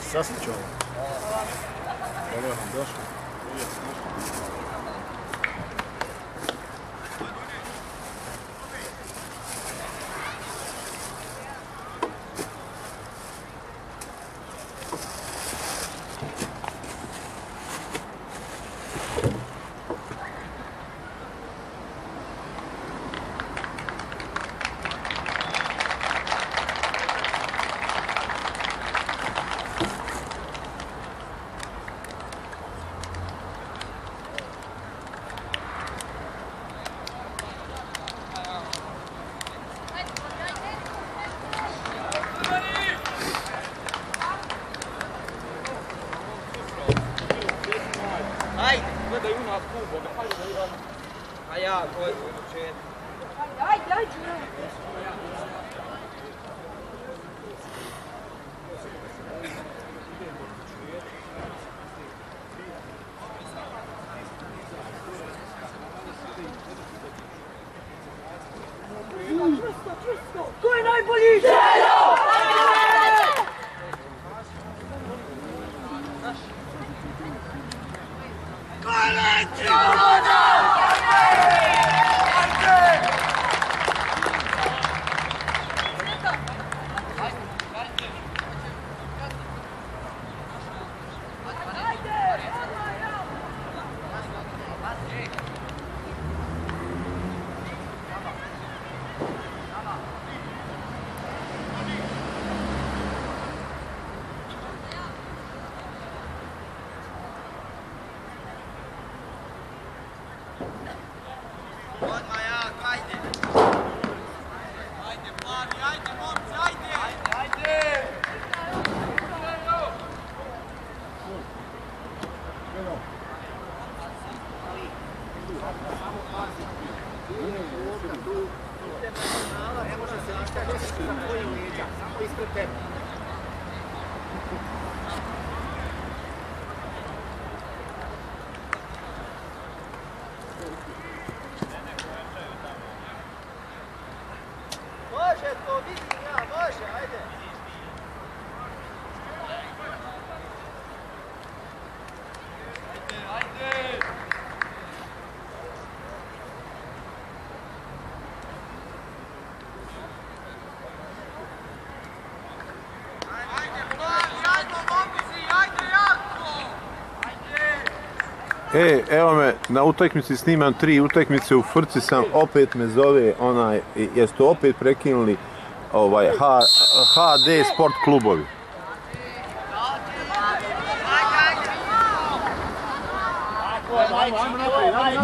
ti sasličao. Hvala vam, došli. E, evo me, na utakmici snimam tri utakmice, u Frci sam, opet me zove onaj, jeste opet prekinuli ovaj HD sport klubovi.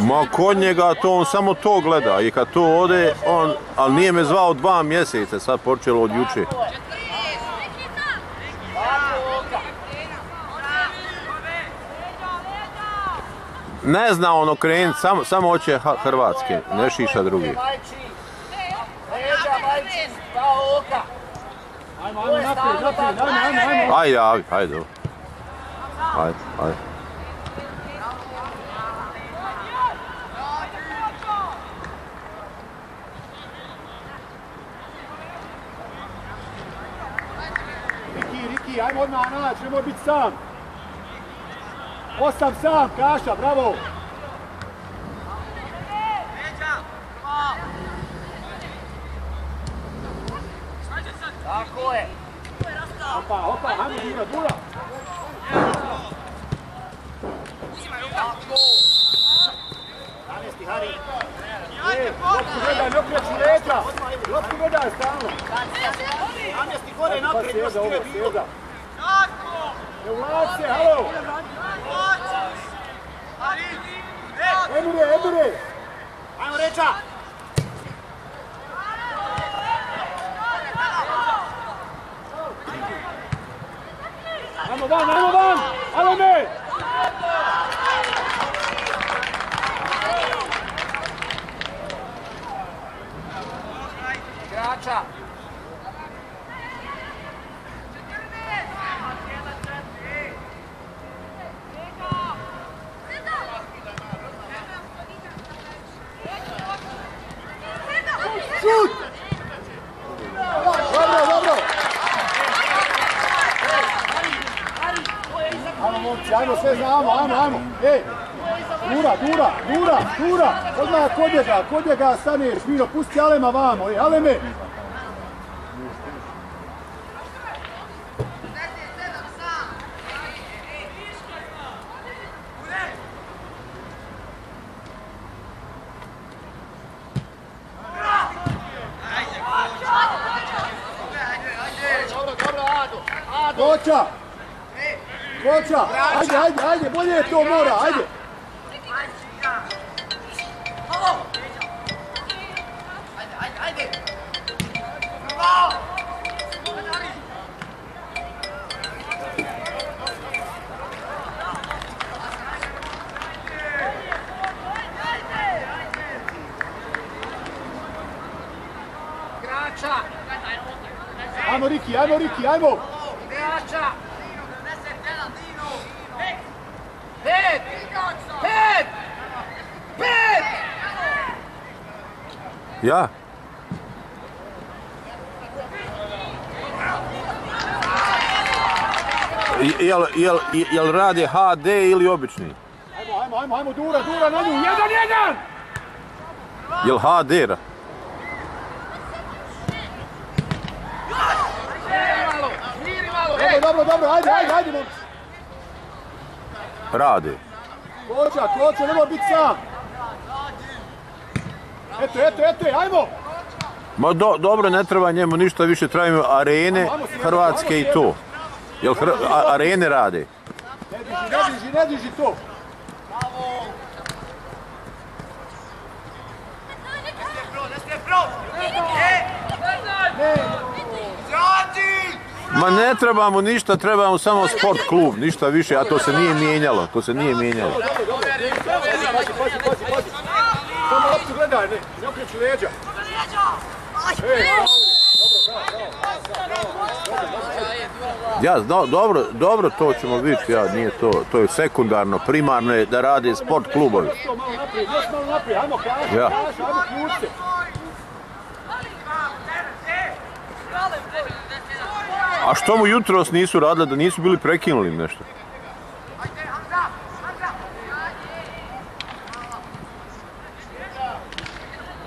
Ma kod njega to on samo to gleda i kad to ode, on, ali nije me zvao dva mjeseca, sad počelo od juče. Ne zna on okrenut, samo, samo hoće Hrvatske, ne šiša drugi. Naprijed. Ajde, ajde. Ajde, ajde. Riki, ajmo odmah naći, nemoj biti sam. Osam sam, Kaša, bravo. Tako je. Opa, opa, ajmo Dura, Dura. Namjesti, Hari. E, gledaj, leđa. Gledaj stalno. Namjesti gore naprijed, još sjeda, ti je ovo bilo. sjeda. Tako. Ne ulazi halo. Hoćeš. Ali, e, Emire, Emire. Ajmo Ređa. Ajmo van, ajmo van. Ajmo me. igrača. Šut! Dobro, dobro. dobro, sve znamo, ajmo, ajmo. Ej, Dura, dura, dura, dura. Odmah kod njega, kod njega staneš, Mino, pusti Alema vamo, ej, Aleme. Koča! Koča! Ajde, ajde, ajde, bolje je jel radi HD ili obični? Ajmo, ajmo, ajmo, ajmo, Dura, Dura na nju, jedan, jedan! Jel HD? ra- Dobro, dobro, dobro, ajde, ajde, ajde, momci. Radi. Koča, koča, nemoj biti sam. Eto, eto, eto, ajmo! Ma do, dobro, ne treba njemu ništa više, trebaju arene Hrvatske i to. Jel Hr- arene rade? Ne diži, ne diži, to. Ma ne treba mu ništa, treba mu samo sport klub, ništa više, a to se nije mijenjalo, to se nije mijenjalo. Samo gledaj, ne, ne okreći leđa. Ej, Ja, do, dobro, dobro, to ćemo vidjeti, ja, nije to, to je sekundarno, primarno je da rade sport klubovi. Ja. A što mu jutros nisu radili, da nisu bili prekinuli nešto?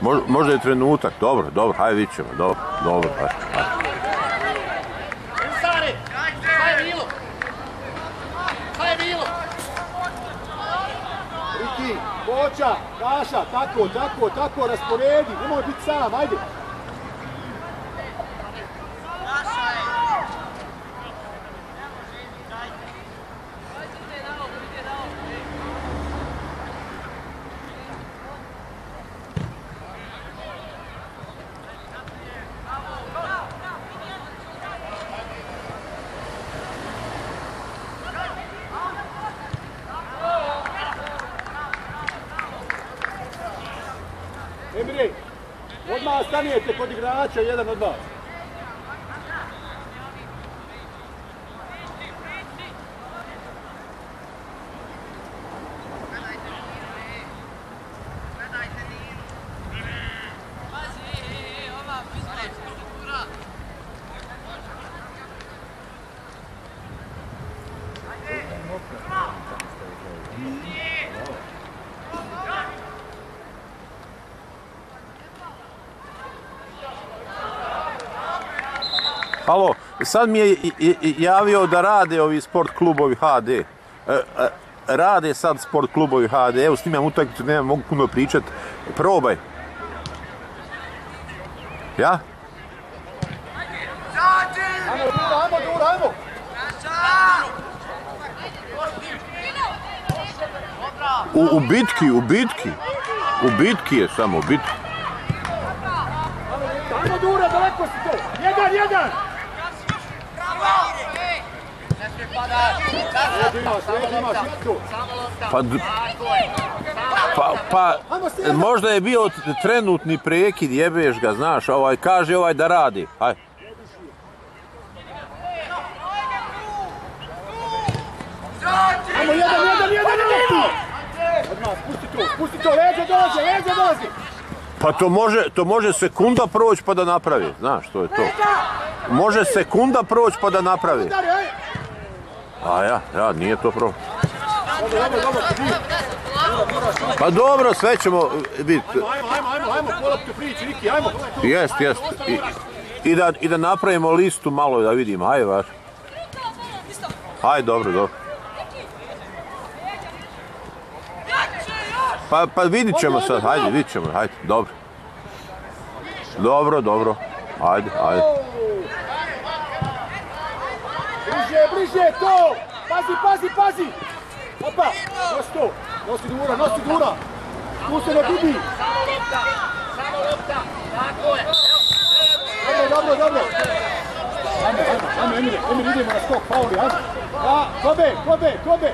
Mož, možda je trenutak, dobro, dobro, hajde vidit ćemo, dobro, dobro, hajde, kaša, tako, tako, tako, rasporedi, nemoj biti sam, ajde. Emre, odmah stanijete kod igrača, jedan od vas. Halo, sad mi je javio da rade ovi sport klubovi HD. E, e, rade sad sport klubovi HD, evo snimam utakmicu, nemam mogu puno pričat. Probaj. Ja? U, u bitki, u bitki. U bitki je samo, u bitki. Ajmo, Dura, daleko si to. Jedan, jedan. Leđa imaš, leđa imaš, idi to. Pa, pa, pa, možda je bio trenutni prekid, jebeš ga, znaš, ovaj, kaže ovaj da radi. Aj. Ajmo, jedan, jedan, jedan, jedan. Odmah, spusti to, spusti to, leđa dolazi, leđa dolazi. Pa to može, to može sekunda proći pa da napravi, znaš, to je to. Može sekunda proći pa da napravi. Ajde. A ja, ja, nije to problem. Dobro, Pa dobro, sve ćemo biti. Ajmo, ajmo, ajmo, ajmo, ajmo, priči, Riki, ajmo. Jest, jest. I, i, da, I da napravimo listu malo da vidimo. Ajde, vaš. Ajde, dobro, dobro. Pa, pa vidit ćemo sad, hajde, vidit ćemo, hajde, dobro. Dobro, dobro. Ajde, ajde. Bliže, bliže, to! Pazi, pazi, pazi! Opa, nosi to, nosi dura, nosi dura. Tu se ne gubi. Samo lopta, tako je. Dobro, dobro, dobro. Ajmo, ajmo, ajmo, Emir, Emir, idemo na skok, fauli, ajmo. A, Kobe, Kobe, Kobe.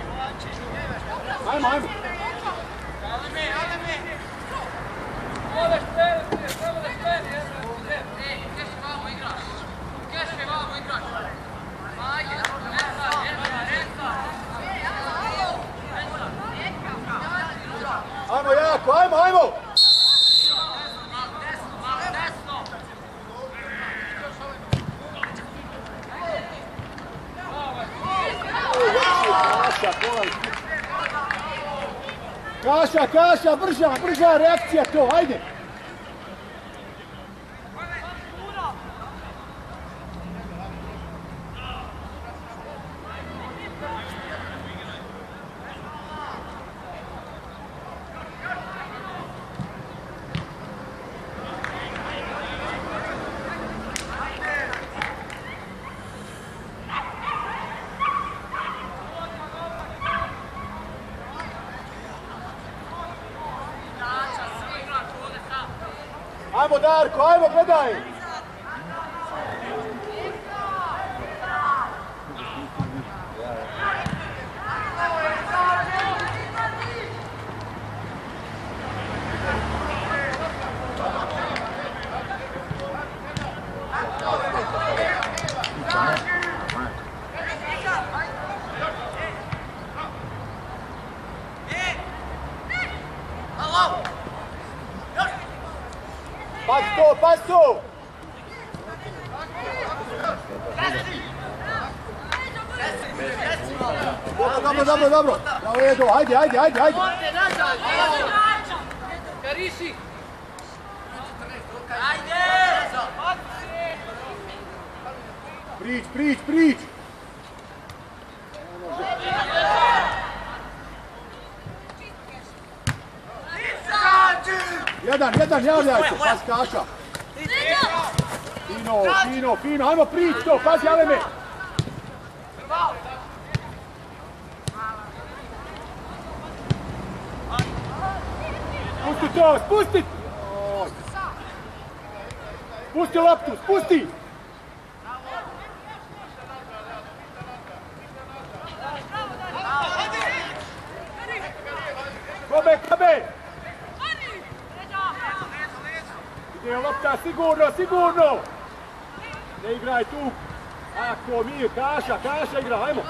Ajmo, ajmo. Ajmo jako, ajmo, ajmo! Kaša, Kaša, brža, brža reakcija to, ajde! Ajmo Darko, ajmo gledaj! Pazi to, pazi to! Dobro, dobro, dobro, dobro. Ajde, ajde, ajde, ajde. Kariši! Prič, prič, prič. Jedan, jedan, javljaj se, pazi Kaša. Fino, fino, fino, ajmo prič to, pazi Aleme. Spusti to, spusti! Oj. Spusti loptu, spusti! Kobe, Kobe! Ide lopta, sigurno, sigurno! Ne igraj tu! Ako mi, Kaša, Kaša igra, ajmo!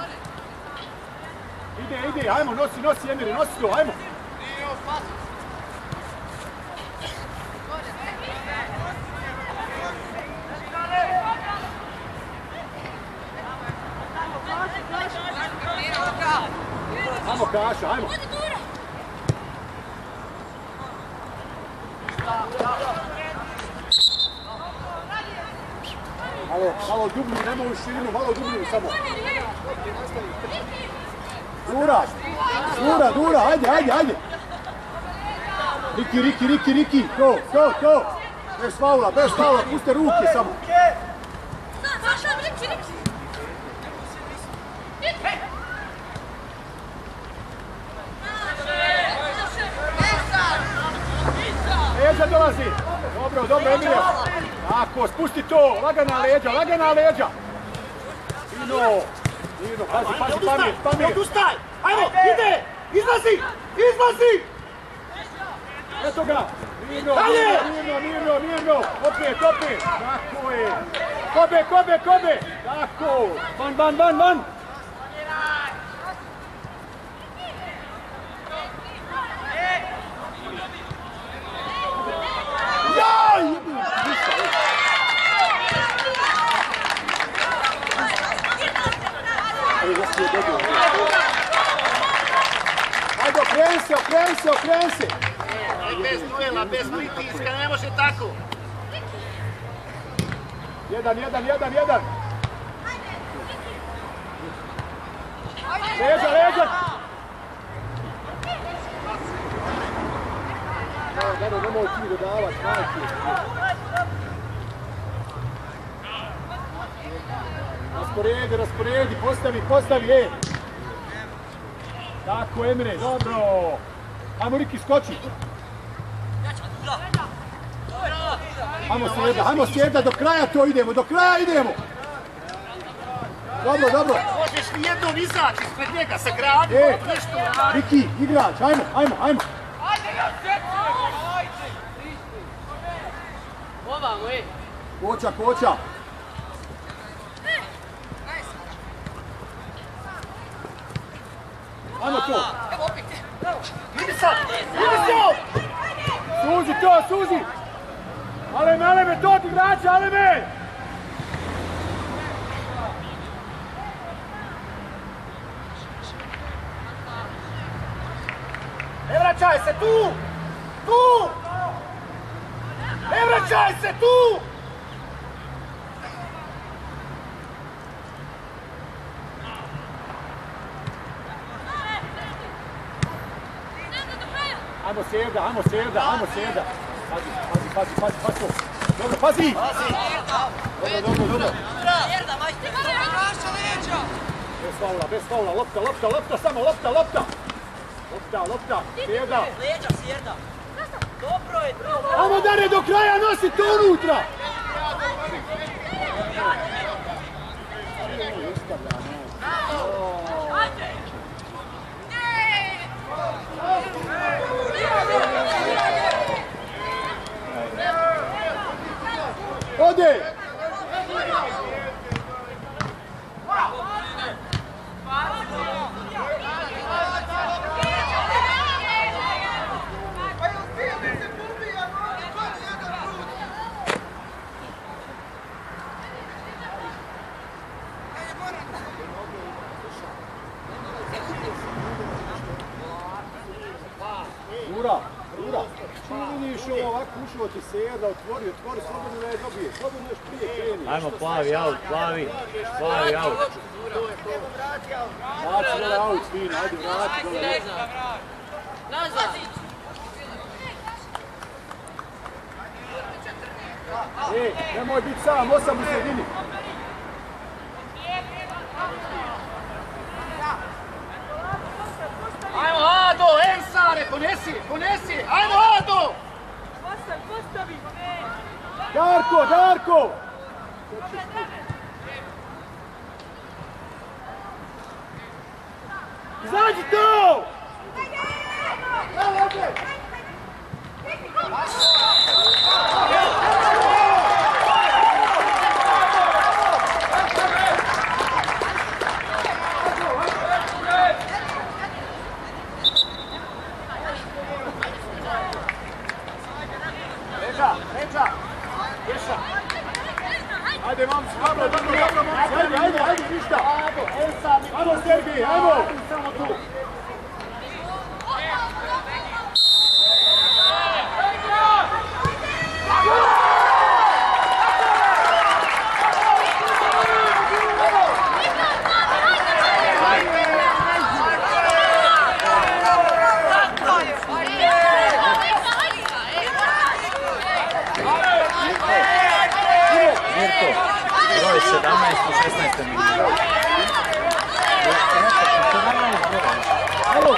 Ide, ide, ajmo, nosi, nosi, Emire, nosi to, ajmo! Kaša, ajmo! Malo, malo dublju, nemoj u širinu, malo dublju samo. Dura, dura, dura, ajde, ajde, ajde. Riki, Riki, Riki, Riki, to, to, to. Bez faula, bez faula, puste ruke samo. Tako, spusti to, lagana leđa, lagana leđa. Fino, fino, pazi, pazi, pamet, pamet. Odustaj! Ajmo, ide! Izlazi! Izlazi! Eto ga! Mirno, mirno, mirno, mirno, opet, opet! Tako je! Kobe, kobe, kobe! Tako! Van, van, van, van! Jaj! Ali, jesi je dobio. Se, okreni se, okreni se. Bez duela, bez pritiska, ne može tako. Jedan, jedan, jedan, jedan. Leđa, leđa. Dano, nemoj ti dodavat, majke. Rasporedi, rasporedi, postavi, postavi, e. Tako, Emre, dobro. Ajmo, Riki, skoči. Ajmo sjeda, ajmo sjeda, do kraja to idemo, do kraja idemo. Dobro, dobro. Možeš nijednom izaći ispred njega, E, nešto uradi. Riki, igrač, ajmo, ajmo, ajmo. Ovamo, ej. Koča, koča. Ajmo to. Idi sad, idi sad! Suzi to, suzi. Aleme, aleme, to ti igrača, aleme. Ne vraćaj se tu! Tu! Ne vraćaj se tu! Ajmo sjeda, ajmo sjeda, ajmo sjeda. Pazi, pazi, pazi, pazi, pazi. Dobro, pazi. Dobro, dobro, dobro. Bez faula, bez faula, lopta, lopta, lopta, samo lopta, lopta. Lopta, lopta, sjeda. Leđa, sjerda. Dobro je, dobro. Ajmo Dare do kraja, nosi to unutra. Ode! Ušlo ti se jedna, otvori, otvori, slobodno ne dobije, slobodno još prije kreni. Ajmo, plavi aut, plavi, plavi aut. Vrati gore aut, fin, ajde vrati gore. Nazad. E, nemoj biti sam, osam u sredini. Ajmo Ado, Ensare, ponesi, ponesi, ajmo Ado! Darko, Darko! Izađi to! Evo ovdje! Leđa, leđa! Ješa! Ajde, momci, dobro, dobro, dobro, momci, ajde, ajde, ništa! Ajmo, Sergij, ajmo! Samo tu. 16. minutu. Alo!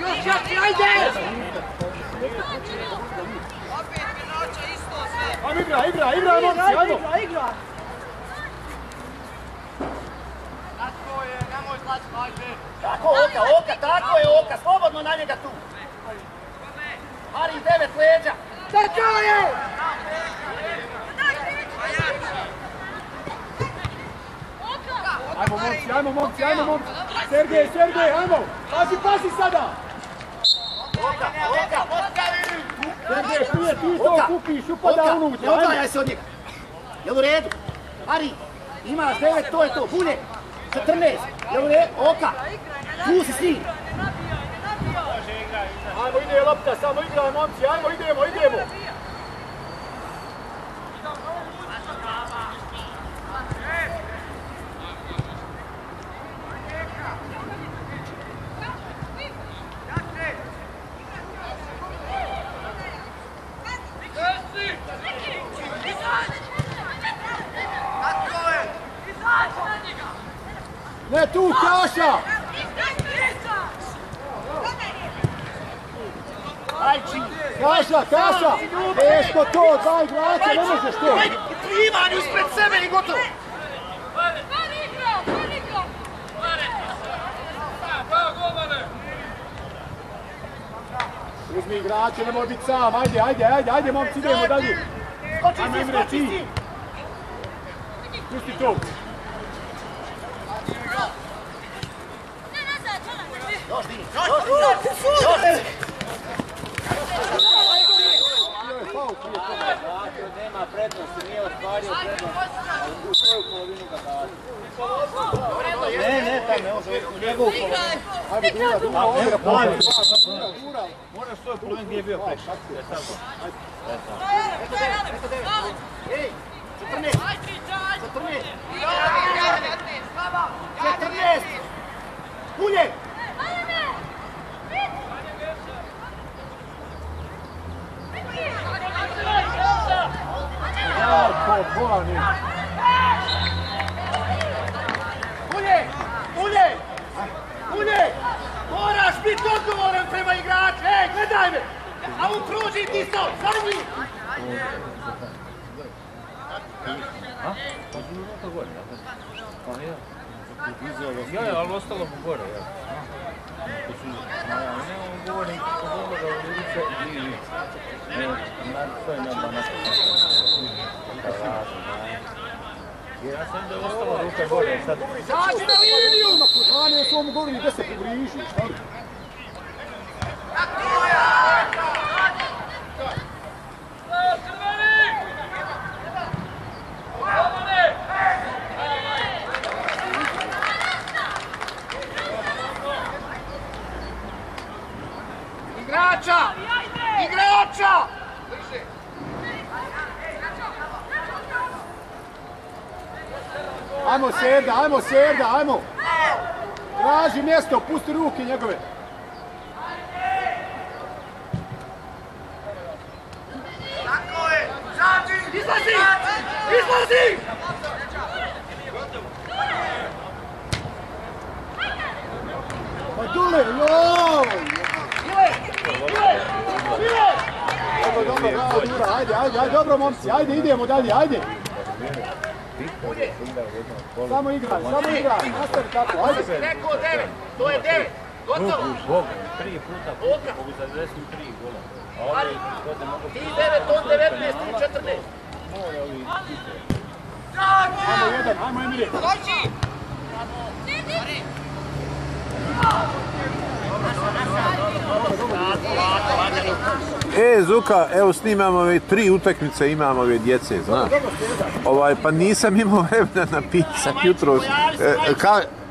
Još jači, ajde! Ajmo, igra, igra, igra, momci, ajmo! Igra, igra. Tako, Oka, Oka, tako je Oka, slobodno na njega tu. Hari, devet leđa. Tako je! Ajmo, momci, ajmo, momci, ajmo, momci! Sergej, Sergej, ajmo! Pazi, pazi sada! Oka, Oka, postavi! Sergej, prije ti to Oka, kupiš, upada Oka, unutra, ne ajmo! odvajaj se od njega. Jel u redu? Hari, imaš devet, to je to, bulje. 14. Evo ne, oka. Tu si s njim. Ajmo, ide lopta, samo igraj, momci, ajmo, idemo, idemo. Ne tu, Kaša! Ajči. Kaša, Kaša! Teško to, dva igrača, ne možeš to! Ivan ispred sebe i gotovo. Uzmi igrače, nemoj biti sam, ajde, ajde, ajde, ajde, momci, idemo dalje! Skoči skoči si. Pusti to! Još di, još di. Još di. Bio je faul prije toga. Dakle, nema prednosti, nije ostvario prednost. ali U svoju polovinu ga dati. Ne, ne, tam ne njegovu polovinu. Ajde, dura, dura, ovdje pomoći. Dura, dura. Moraš svoju polovinu gdje je bio prešao. E, tako. Ej, 14. 14. 14. Ulje. Jako, bolani. Ulje. Ulje. Moraš biti odgovoran prema igraču. Ej, gledaj me. A on pruži ti sto. Za njim. Ja, ja, ali ostalo mu gore, ja. Ne, on govori, govori da u ruče, nije, nije. Ne, to je Ja sam da ostalo ruke gore, sad Zađi na liniju. A ne, su mu govorili da se pogriži, šta li? Igrača. Igrača. Ajmo Serda, ajmo Serda, ajmo! Traži mjesto, pusti ruke njegove. Izlazi. Izlazi. Pa Dule, joj! Dobro, dobro, bravo, Dura, ajde, ajde, ajde, dobro momci, ajde, idemo dalje, ajde! Samo igraj, samo igraj, nastavi tako, ajde! Rekao devet. To je devet. Gotovo. Bog, tri puta puta, mogu za 93 gola. A Ali, ti devet, on 19, ti 14. more ovi Ajmo jedan, ajmo Emire! E, Zuka, evo snimamo ove tri utakmice, imamo ove djece, znaš. Ovaj, pa nisam imao vremena napisati jutros. E, ka, e,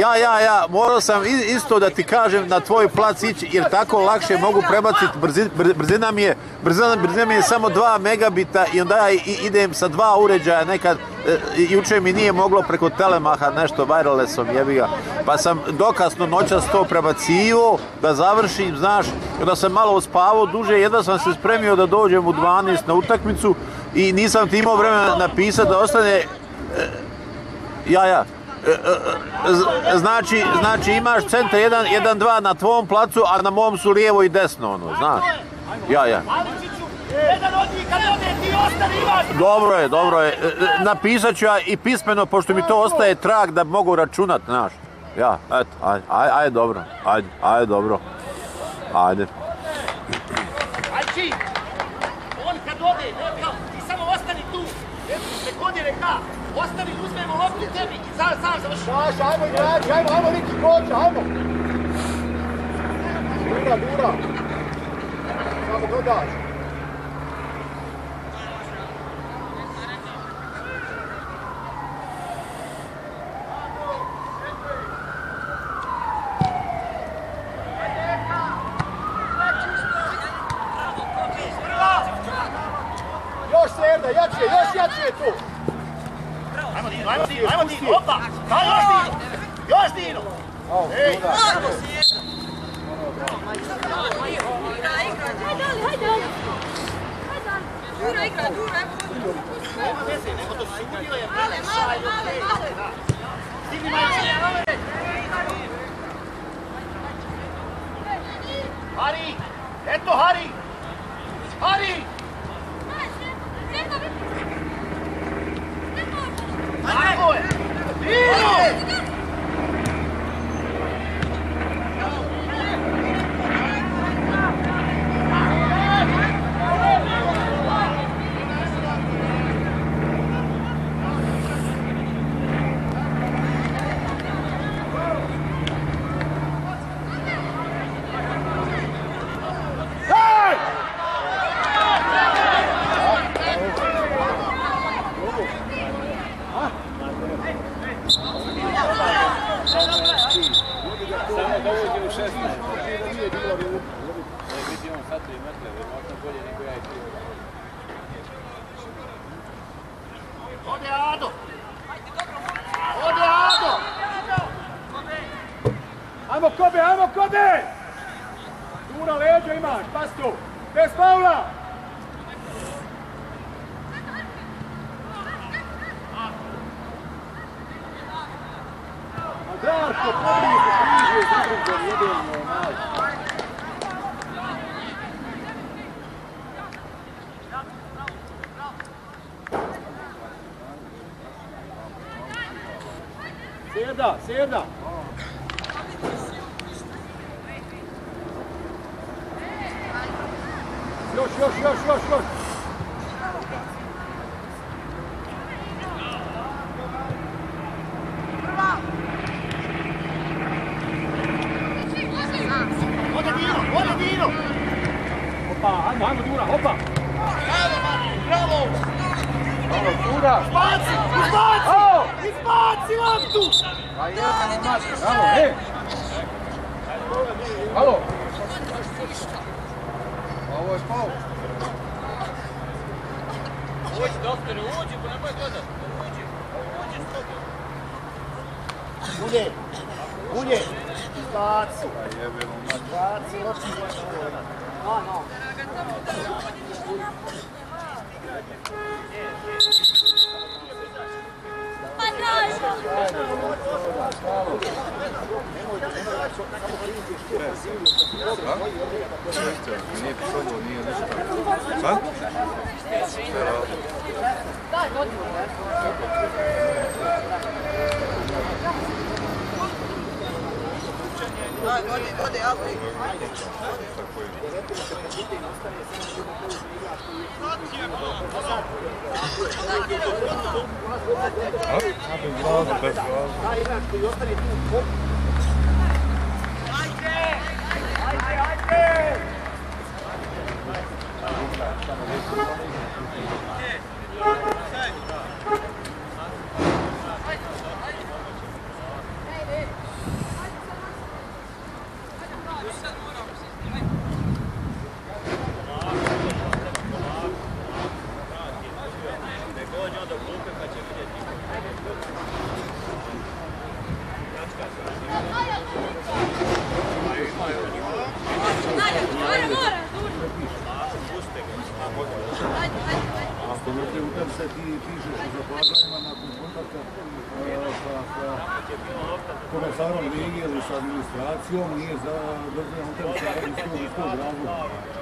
ja, ja, ja, morao sam isto da ti kažem na tvoj plac ići, jer tako lakše mogu prebaciti, brzi, br- brzina mi je, brzina, brzina mi je samo 2 megabita i onda ja idem sa dva uređaja, nekad, e, juče mi nije moglo preko telemaha nešto wirelessom jebi ga, pa sam dokasno noćas to prebacivo da završim, znaš, onda sam malo uspavao duže, jedva sam se spremio da dođem u 12 na utakmicu i nisam ti imao vremena napisati da ostane e, ja, ja. Znači, znači imaš centar 1, 1, 2 na tvom placu, a na mom su lijevo i desno, ono, znaš. Ja, ja. Dobro je, dobro je. Napisat ću ja i pismeno, pošto mi to ostaje trag da mogu računat, znaš. Ja, eto, ajde, ajde, ajde, dobro, ajde, ajde, dobro. Ajde. Ajči, on kad ode, ti samo ostani tu. Nek ode reka, ostani, uzmemo loptu tebi i sam, sam završi. Saša, ajmo igrači, ajmo, ajmo Riki koča, ajmo! Dura, dura! Samo dodaš. Ajmo Kobe, ajmo Kobe! Dura leđa imaš, pas tu! Bez Paula! Darko, pobri se priže, zadržan, jedenje, majko. Seda, seda! koş koş koş. Lazarom Rigel i sa administracijom i za državnom televizijom i za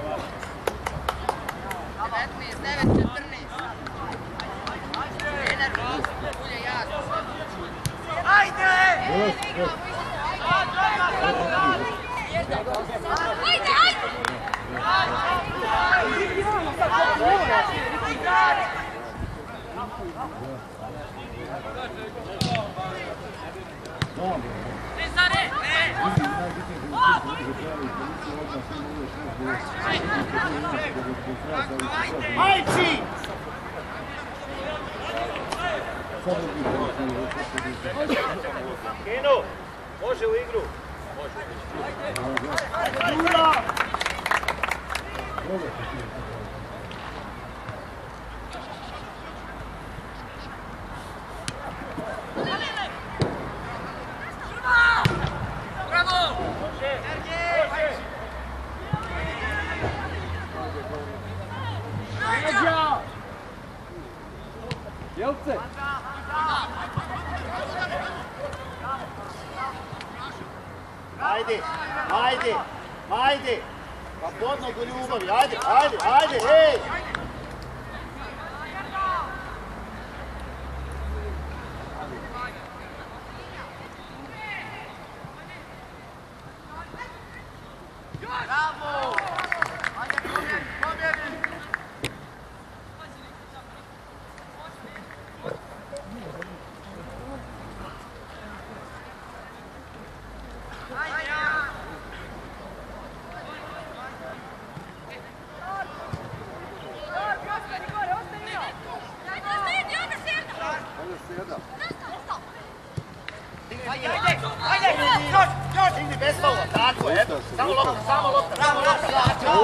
Samo lopta, samo lopta, samo.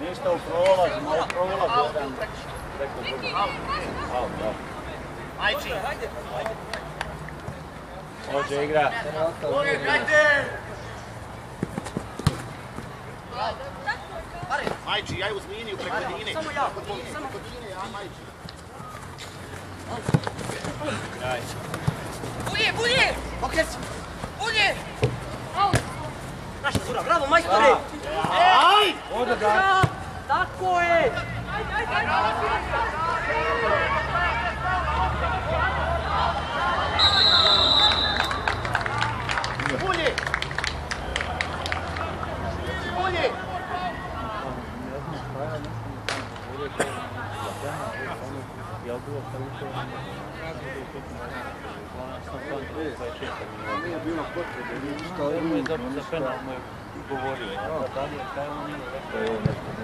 Ništa prolaz, prolaz igra. Ja liniju preko Dine. Samo ja, samo kod Majči. Bulje, bulje! Okreci. Bulje! Naša zura, bravo majstore! Aj! Tako je! Bulje! Bulje! Jel bilo prvo Nije bilo potrebe, ništa. Ovo je za, penal mu je govorio. Da li je kaj on nije rekao?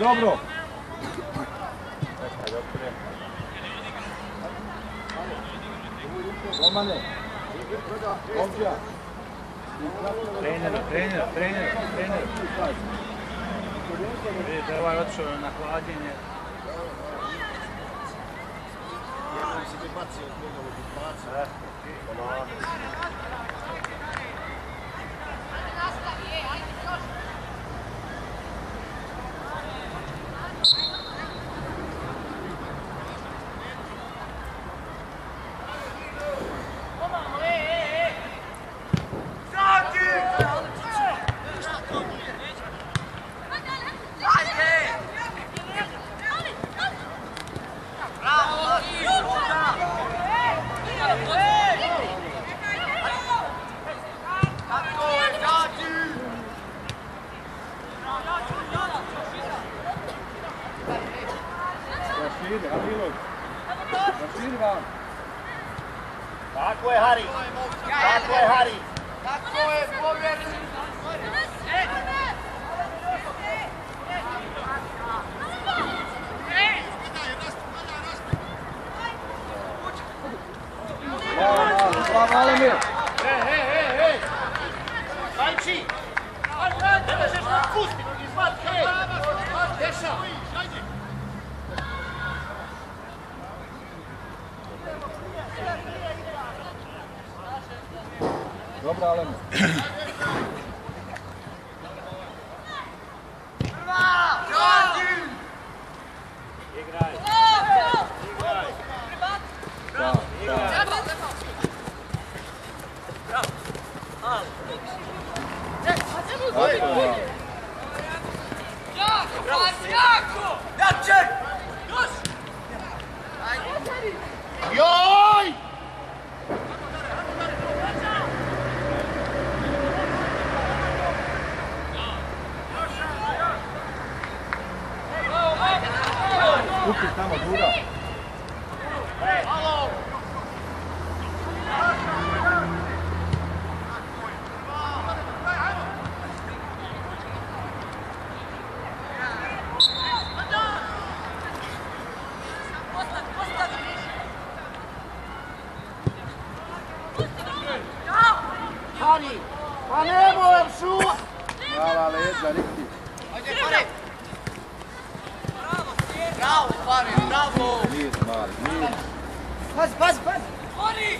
Dobro. Romane. Trener, trener, trener, trener. Vidite, ovaj je otišao na hlađenje. Raširi, Hani! Pa nemoj šut! Mala leđa, Riki. Ajde, Fare! Bravo, Fare, bravo! Mir, mali, mir. Pazi, pazi, pazi! Ori!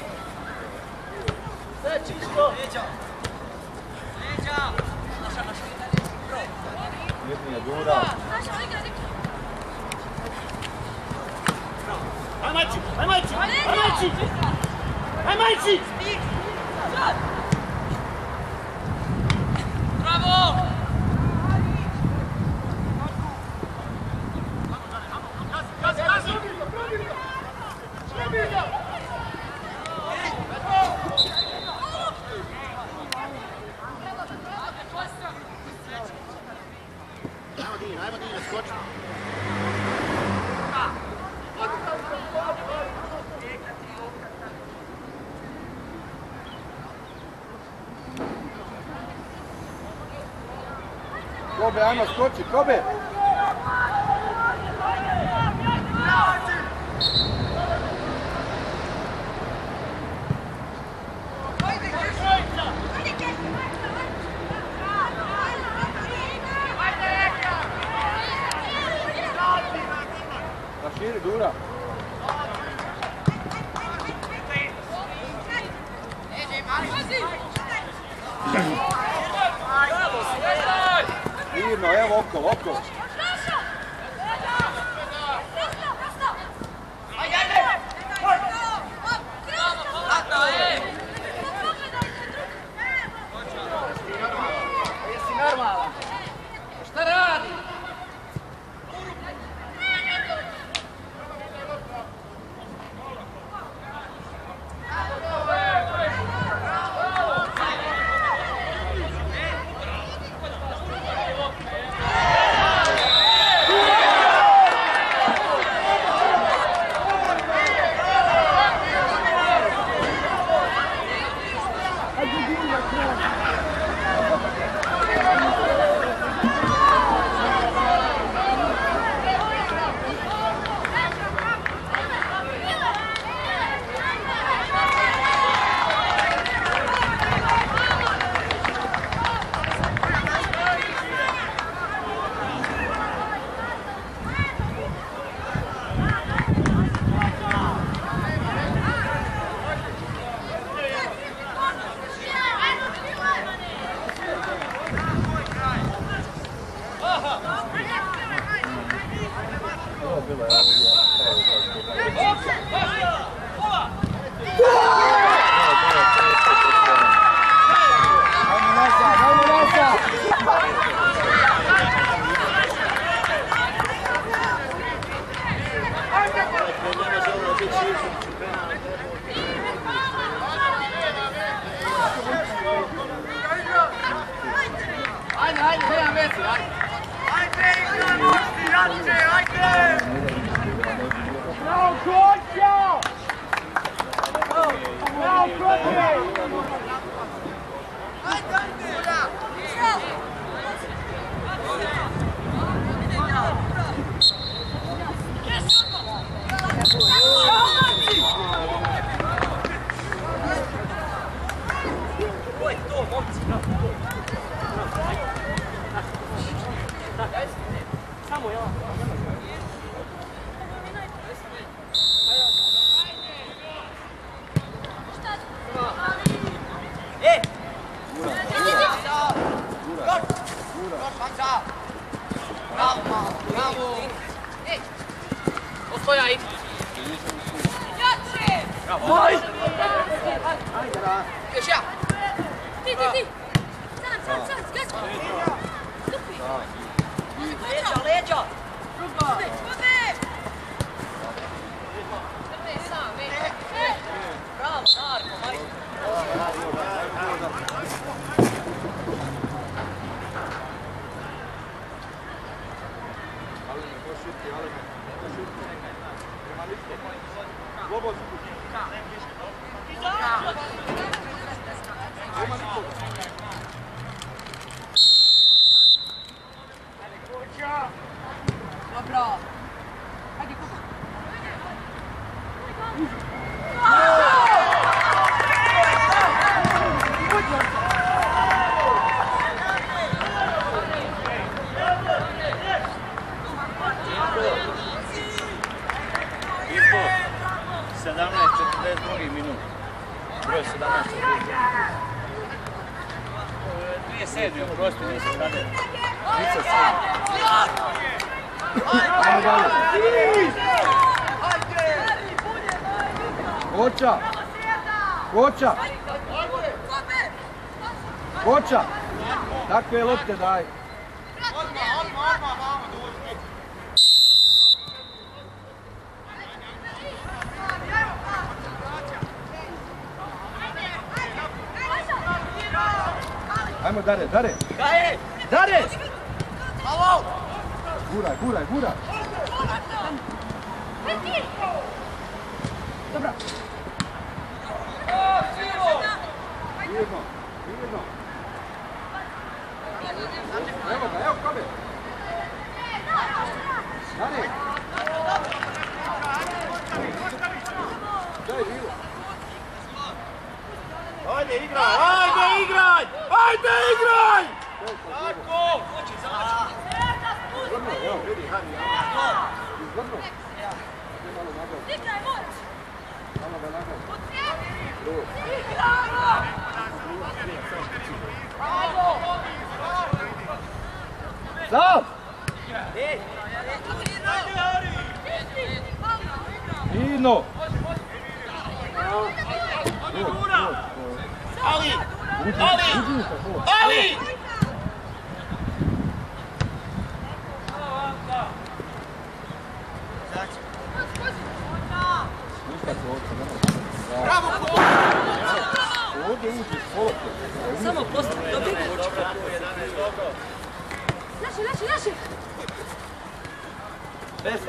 Sve čisto! Mirnija dura. Naša igra, Riki! Aj majči, aj majči, aj majči! Aj majči! Bravo! Ajmo Dina, ajmo Dina, skoči! Kobe, ajmo skoči, Kobe!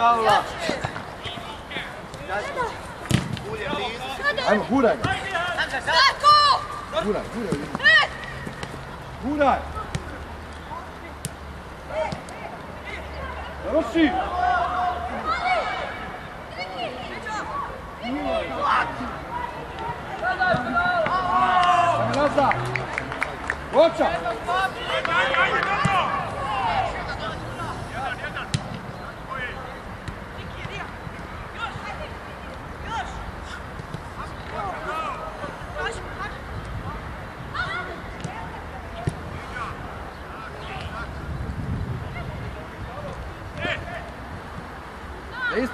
stavila. Ajmo, guraj ga. Sako! Guraj, guraj. E! Guraj! Roši! Nazad! Oča! Ajde, ajde, ajde!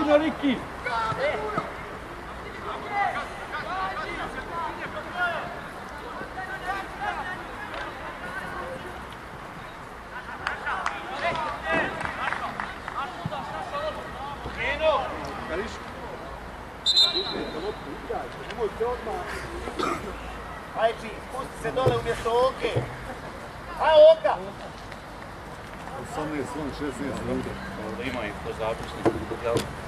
Sigurno, Riki! Ajde, spusti se dole umjesto oke. Ajde, oka! 18, 16 minuta. Ima i po zapisniku.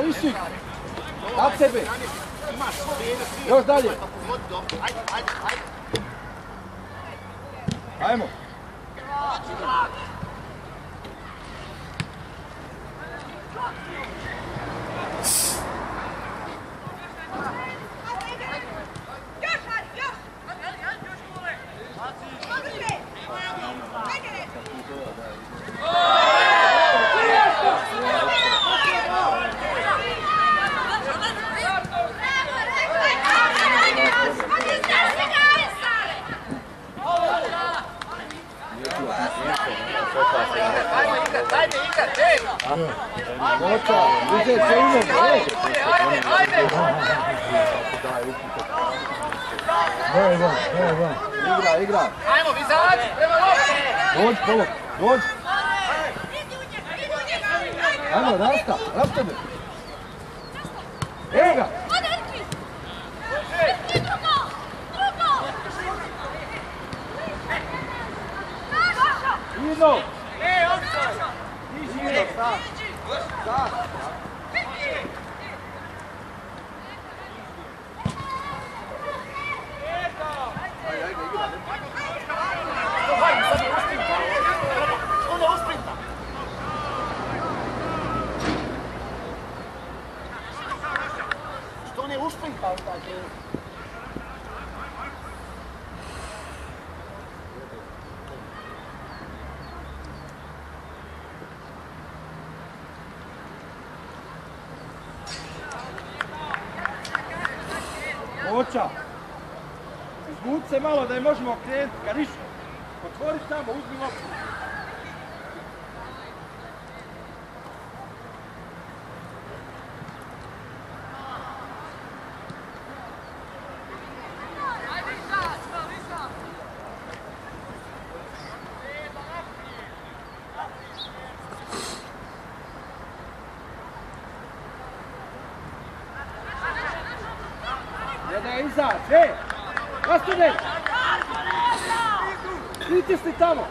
Karišik! Na tebe! Još dalje! Pogodi dobro. Ajde, ajde, ajde. Ajmo! Ajmo igrat, ajde igrat, ej! Moća, uzet se umom, ej! Ajde, ajde, Daj van, daj van. Igra, igra! Ajmo, vi zađi, prema lopti! Dođi, polog, dođi! Ajmo, rasta, rasta me! Evo ga! Idno! Niži idno, sta! Sta! Ajde, ajde, igra, Ono usprinta! Što ne usprinta u taj dio? Moća! Izvuci se malo da je možemo okrenuti, Kariš! Otvori tamo, uzmi loptu! Ne da je izaći, ej! Nastune! Pritisni tamo!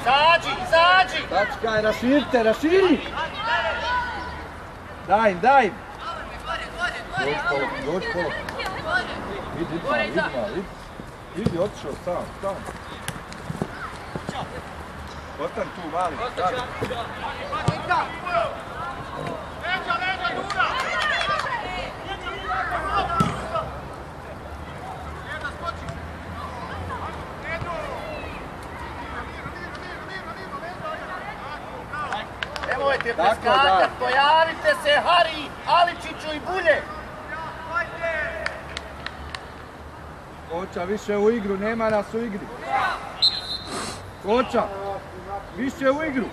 Izađi, izađi! Tačkaj, raširite, raširi! Daj im, daj im! Dođi polog, dođi polog. Idi, idi idi idi. Otišao sam, sam. Ostani tu, mali. stani. Nemojte Tako, preskakat, da. pojavite se Hari, Aličiću i Bulje! Koča, više u igru, nema nas u igri. Koča, više u igru.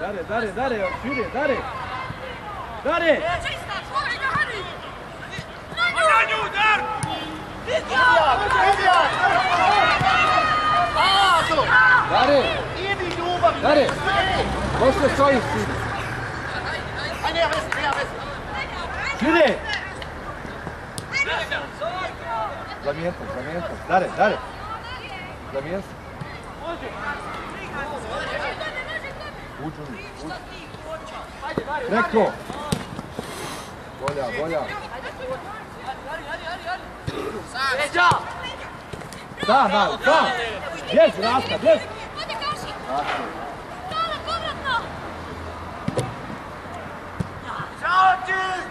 Dare, dare, dare, šire, dare. Dare! Uvijak, uvijak! Ado! Dare, Idi ljubav! Dare. Došle s ovim sine. Aj, nema veze, nema veze! Šire! Zamijentam, zamijentam. Dare, dare. Uđu mi, uđu. Preko. Bolja, bolja. Da, da, da. Rasta, Ollie!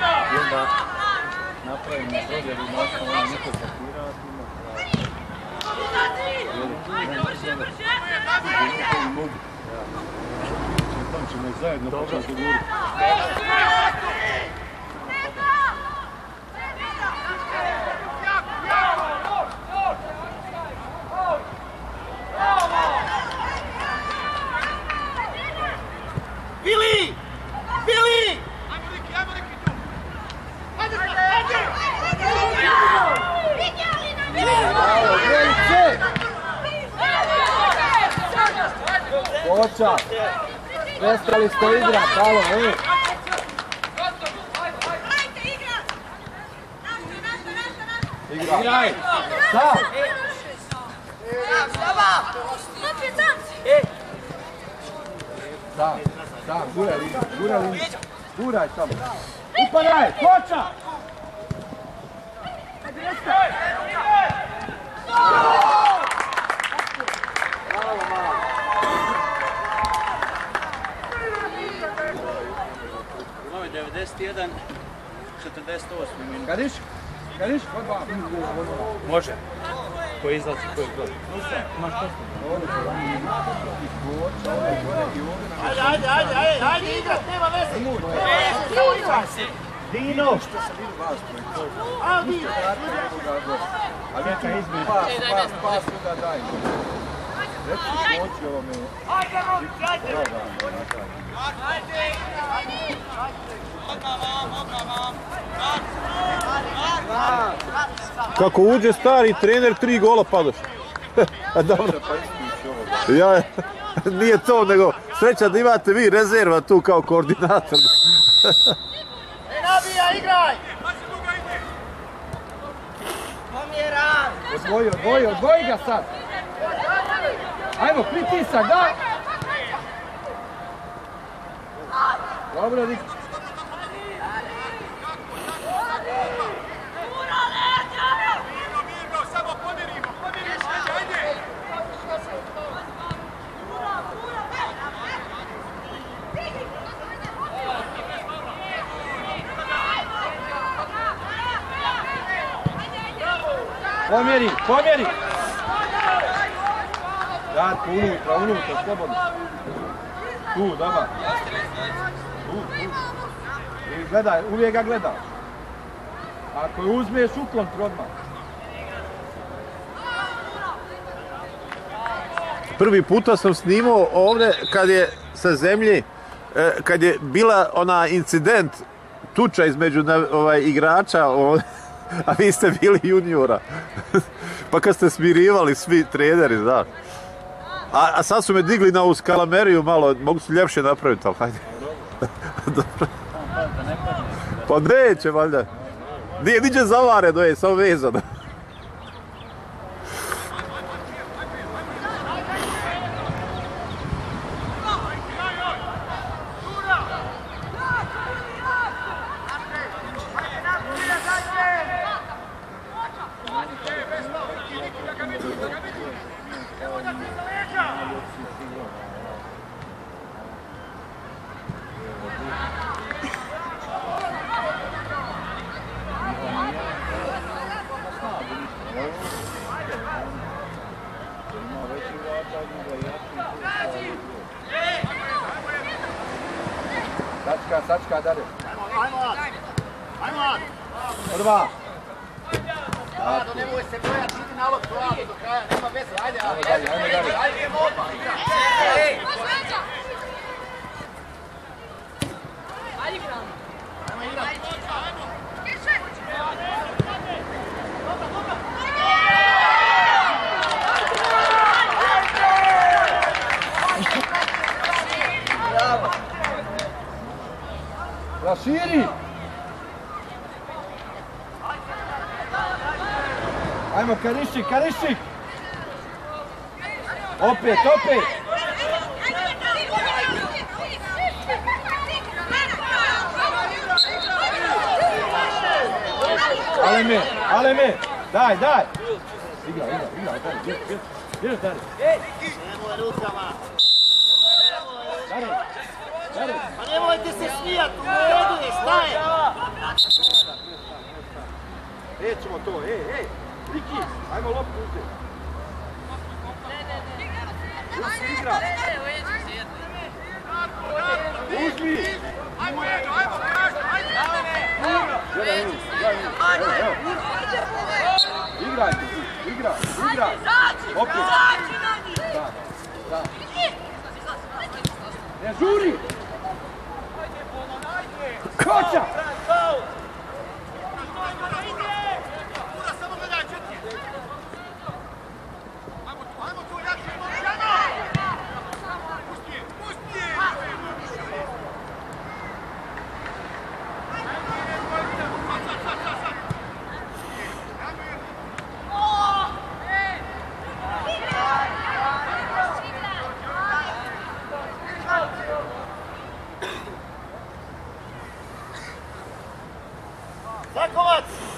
Pomoć. Napravimo provjeru na osnovu onih njihov papira, a ti Tam ćemo ih zajedno početi govoriti. Koča! Prestali ste igrat, halo, ej! Igraj! Sam! Sam, sam, guraj liniju, guraj liniju. Guraj samo. Upadaj, koča! Ovo je 91, 48 minut. Gadiš? Gadiš? Kod vam. Može. Ko izlazi, ko je. Ajde, ajde, ajde, ajde, ajde, igrat, nema veze! Dino! Ajde, Dino! A neka izme. Pas, pas, pas, onda daj. Reci koči ovome. Kako uđe stari trener, tri gola padoš. A dobro. Ja, nije to, nego sreća da imate vi rezerva tu kao koordinator. Ne nabija, igraj! Odvoji, odvoji, odvoji ga sad. Ajmo, pritisak, da! Dobro, Rik. Pomjeri, pomjeri! Ratko, unutra, unutra, slobodno. Tu, dobar. Tu, tu. I gledaj, uvijek ga gledaš. Ako je uzmeš u kontru odmah. Prvi puta sam snimao ovdje kad je sa zemlji, e, kad je bila ona incident, tuča između ovaj, igrača, a vi ste bili juniora. pa kad ste smirivali svi treneri, da. A, sad su me digli na ovu skalameriju malo, mogu su ljepše napraviti, ali hajde. Dobro. Pa neće, valjda. Nije niđe zavareno, je, samo vezano. Sačka, dalje. Ajmo. Ajmo, Ad. Prva. Ado, nemoj se bojati, idi na loptu, Ado, do kraja, nema veze, ajde, ajde, dalje, ajmo dalje. ajde, idemo oba, igra. Ej, Ajde, Raširi! Ajmo, Karišik, Karišik! Opet, opet! Ale me, ale me! Daj, daj! Igra, igra, igra, bješ, bješ, bješ dalje. Nemoj rukama. Nemojte se smijat, u redu je, šta je? Nećemo to, ej, ej! Riki, ajmo loptu uzeti. Uzmi! Ajmo, ajmo, ajmo, Gledaj, evo, gledaj, evo, evo. Igrajte, igraj, igraj. Opet. Da, da. Ne žuri! Crotcher! Sag vorwärts!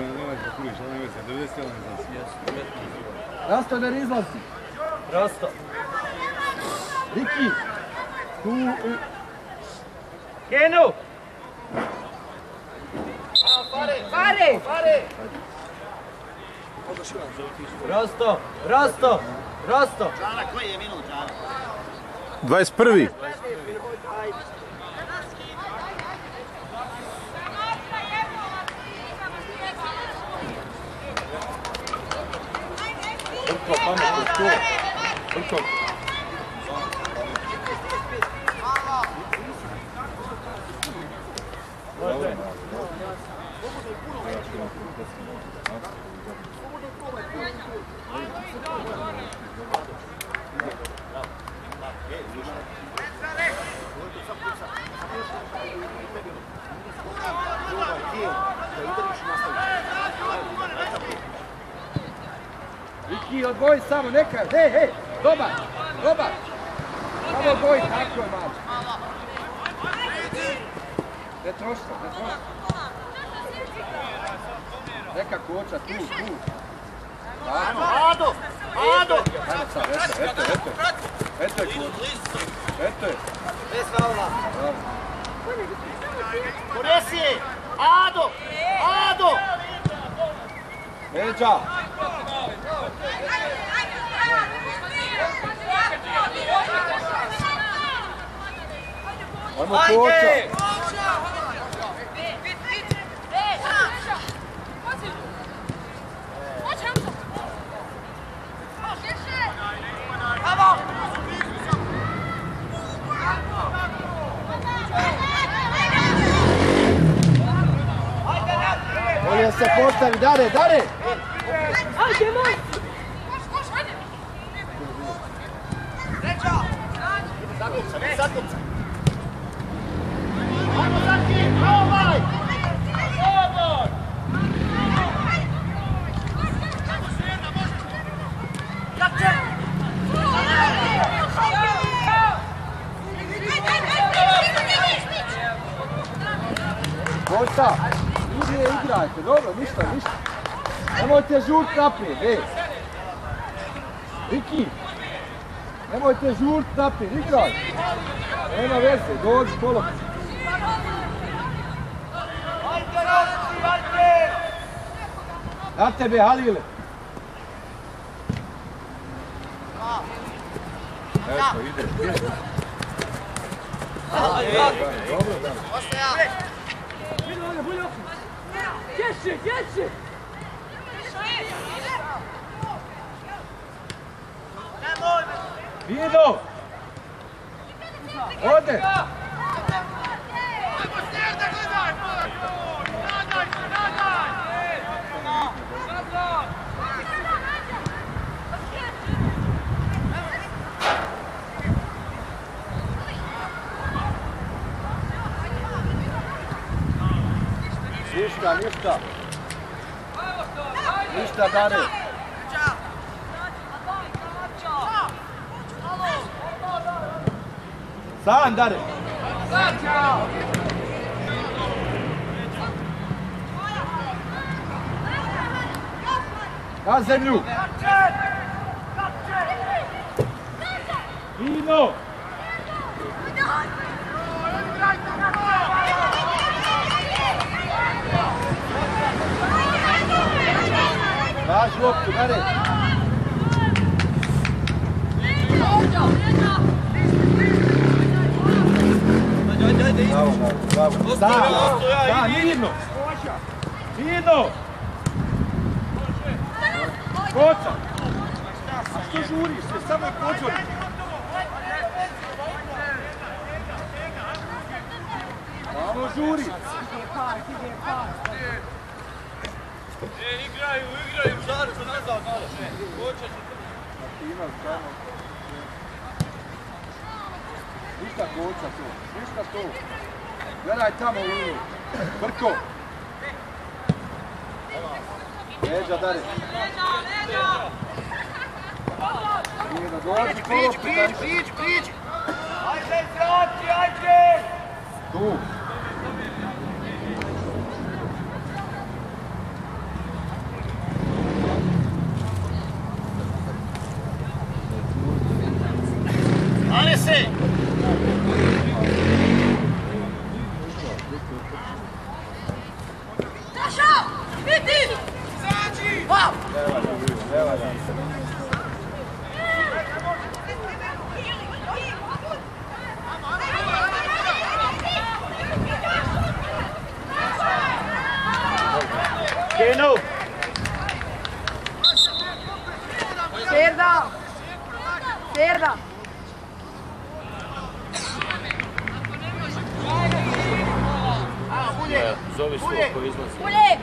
Što ima veze, ne nemaš da kuriš, ali nema veze, 90 ne znam. Rasto ne izlazi! Prosto. Riki! Tu... Kenu! Pare! Prosto! Prosto! Prosto! Žana, koji je minut, Žana? 21. かわかんない。ですけど、とにかく Viki, odvoji samo, neka, hej, hej, dobar, dobar. Samo odvoji, tako je malo. Ne trošno, ne trošno. Neka koča, tu, tu. Tako. Ado! Ado! Ajmo sad, eto, eto, eto. Eto je koča. Eto je. Bez faula. Bravo. Ponesi je! Ado! Ado! Međa. Ajmo koča. Bolje se postavi, dare, dare. Ajde, moj! Ajmo Ide, igrajte, dobro, ništa, ništa. Nemojte žurt naprijed, ej. Viki. Nemojte žurt naprijed, igraj. Nema veze, dođi kolo. Na tebe, Halile. Eto, ide. Bolje okno. Get you, get you! Vindo! Onde? Vai, Busterda, Glenar! Vido. Ode. Ništa, ništa. Ništa, Dare. Sam, Dare. Na zemlju. Vino. Važi loptu, Dare. Bravo, bravo, bravo. Da, da, mirno. Mirno. Koca. A što žuriš? Se samo. Samo žuri. Igraju, igraju, žaru se nazad malo. Hoćeš Ima samo. Ništa koca tu, ništa tu. Gledaj tamo Lulu. Brko. Leđa, Dari. Nije da dođi, Priđi, priđi, priđi, priđi! Ajde, Zaki, ajde! Tu. Ale se! Saša! Vidi! Wow! Keno! Verda. Zovi svog koji izlazi. Ulje.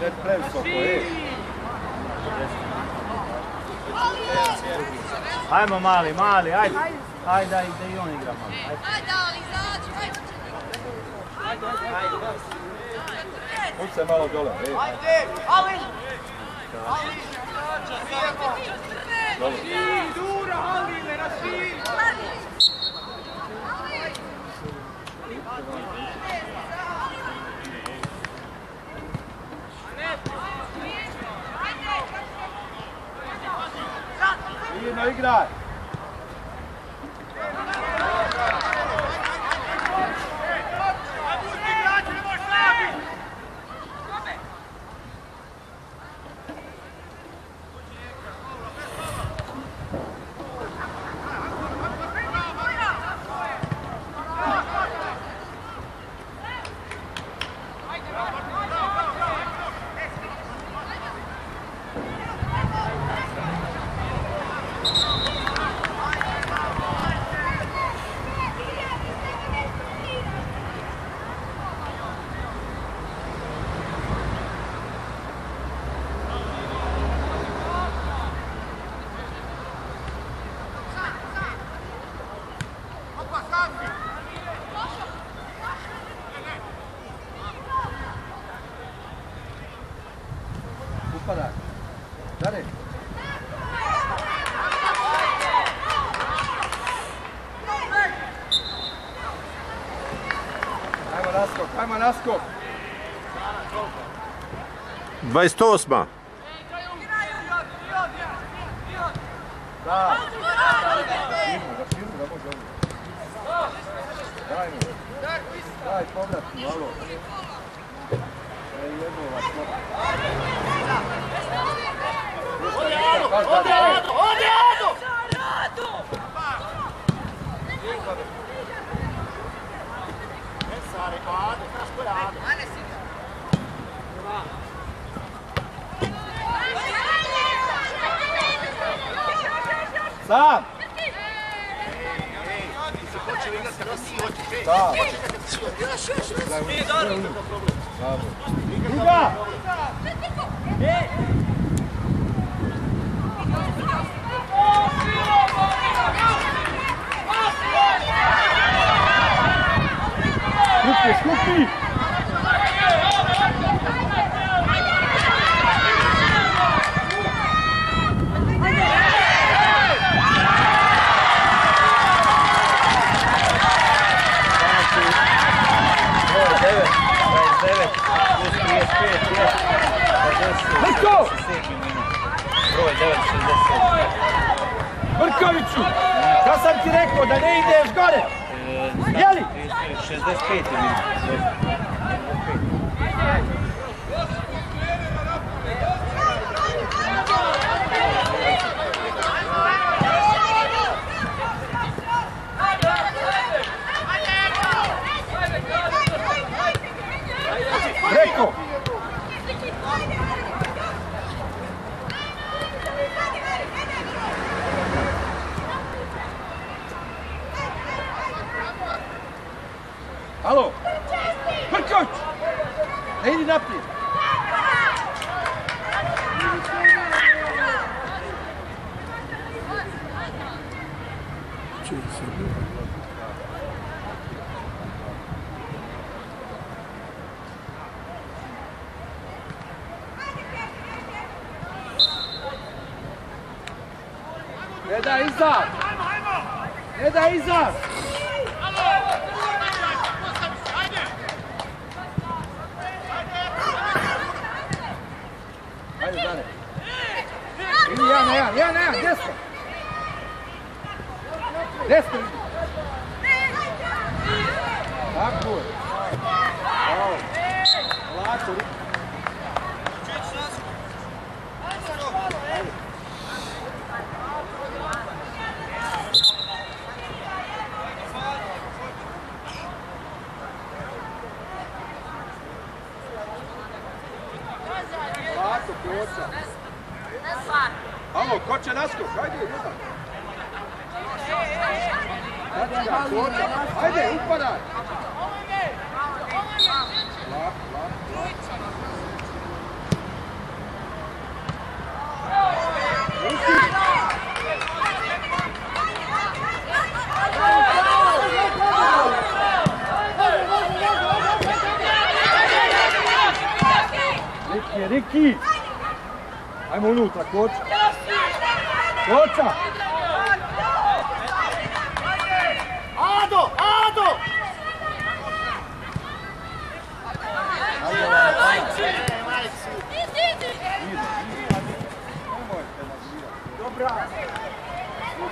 Ne previsoko, ej. Ajmo mali, mali, ajde. Ajde, da i- da i on igra malo. Ajde. Ajde, ali izađi, ajde. Uđi se malo dole, ej. Mirno igraj. 20 осма. Ne da iza! Ne da iza! Ajde, dalje. Idi jedan na jedan, jedan na jedan, desno. Desno Tako je. Bravo. Lako. Ko će naskok? Hajde, jedan. Lako. Riki, Riki! Ajmo unutra, koča. Koča! Ado, Ado! Ne izlaz unutra. Riki, ali se zinu, a izlaz ovaj mali koč. Pusti zgana Ovdje Ado, Ređa. Samo inside, samo inside.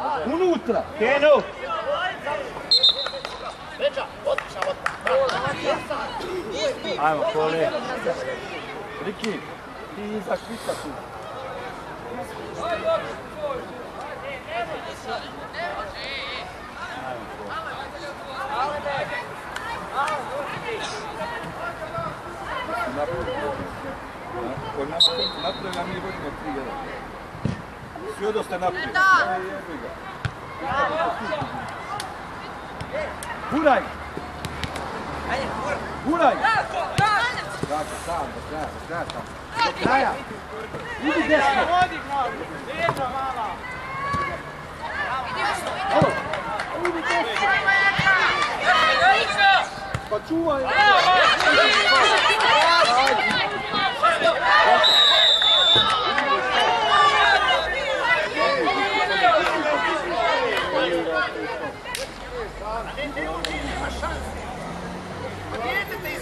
Unutra! Kenu! Ajmo, koli. Riki, ti iza kvita tu. A mi vodimo 3-1. Svi odoste naprijed. Guraj! Guraj! Dakle, sam, do kraja, do kraja sam. Do kraja! Idi desno! Alo! Idi desno! Pa čuvaj! Pa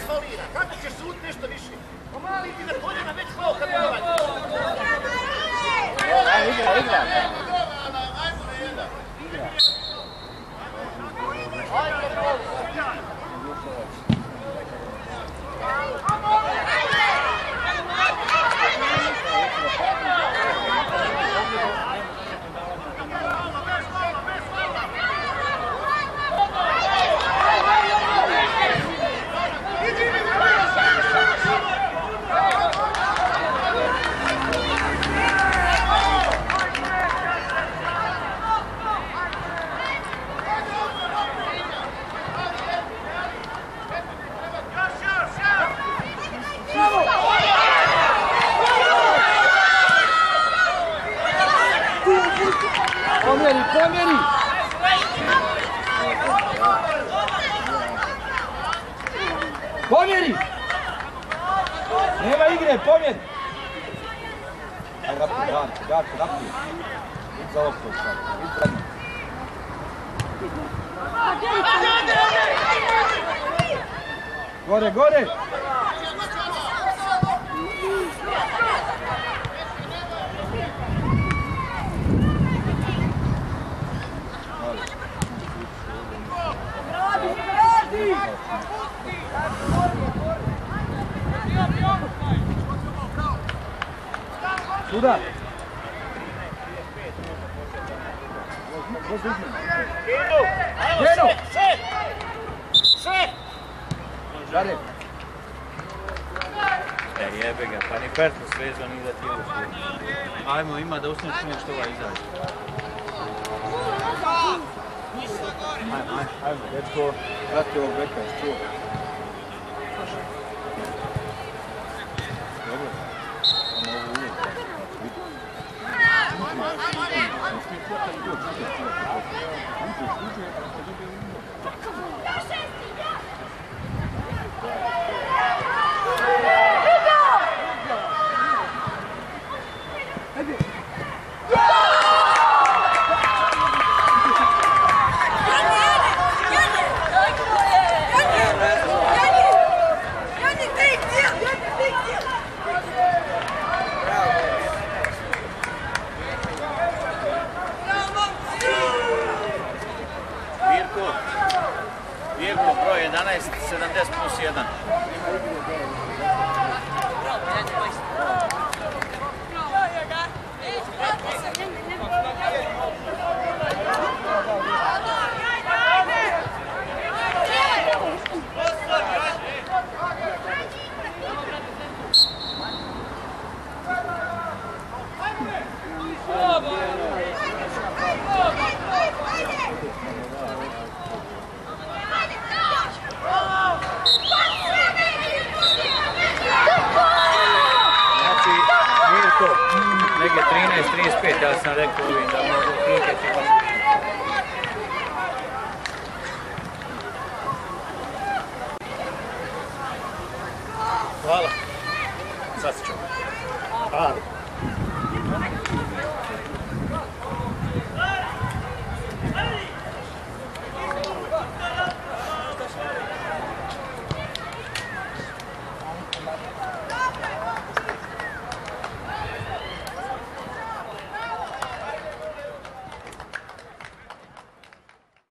izfolira, kako ćeš sud nešto više? Pa mali ti na koljena već pao kad ovaj. Igra, igra. Igre, pomjeri! Ajde, naprijed, Darko, Darko, naprijed. Idi za sad, idi za. Gore, gore! Sudar! Kenu, ajmo, Kenu. šef, šef! Žare! E, jebe ga, pa ni pertu svezo, ni da ti ušli. Ajmo, ima da usneš nešto ovaj izađe. Ajmo, ajmo, ajmo, dečko. Prati ovog beka, što? 五姐，五姐，我就被你弄的。Neke 13-35, ja sam rekao ovim da mogu klikati. Hvala. Sad ću. Ali.